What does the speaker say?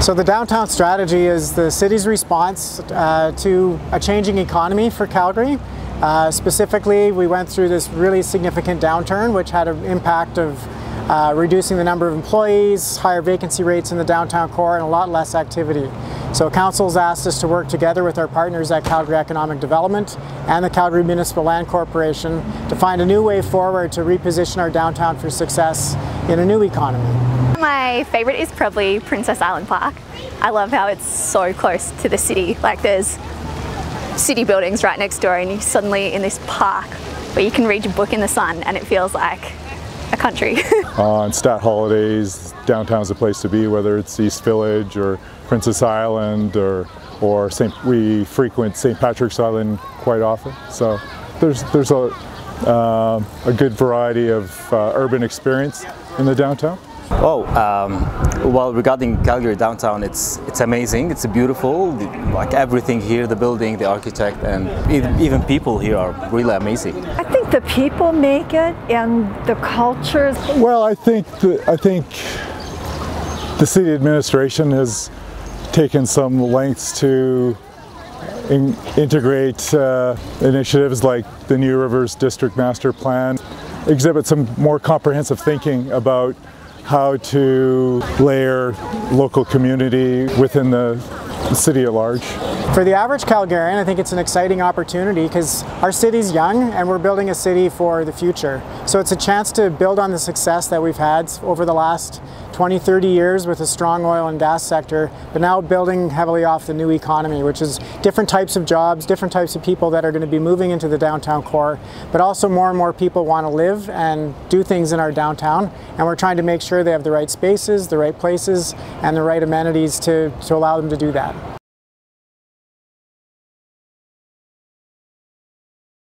So the downtown strategy is the city's response uh, to a changing economy for Calgary. Uh, specifically, we went through this really significant downturn, which had an impact of uh, reducing the number of employees, higher vacancy rates in the downtown core, and a lot less activity. So Council's asked us to work together with our partners at Calgary Economic Development and the Calgary Municipal Land Corporation to find a new way forward to reposition our downtown for success in a new economy. My favourite is probably Princess Island Park. I love how it's so close to the city. Like there's city buildings right next door and you're suddenly in this park where you can read your book in the sun and it feels like a country. On stat holidays, downtown's a place to be, whether it's East Village or Princess Island or, or St. we frequent St. Patrick's Island quite often. So there's, there's a, uh, a good variety of uh, urban experience in the downtown. Oh, um, well, regarding Calgary downtown, it's it's amazing. It's beautiful. Like everything here, the building, the architect, and even, even people here are really amazing. I think the people make it, and the cultures. Well, I think the, I think the city administration has taken some lengths to in, integrate uh, initiatives like the New Rivers District Master Plan, exhibit some more comprehensive thinking about how to layer local community within the city at large. For the average Calgarian, I think it's an exciting opportunity because our city's young and we're building a city for the future. So it's a chance to build on the success that we've had over the last 20, 30 years with a strong oil and gas sector, but now building heavily off the new economy, which is different types of jobs, different types of people that are going to be moving into the downtown core, but also more and more people want to live and do things in our downtown, and we're trying to make sure they have the right spaces, the right places, and the right amenities to, to allow them to do that.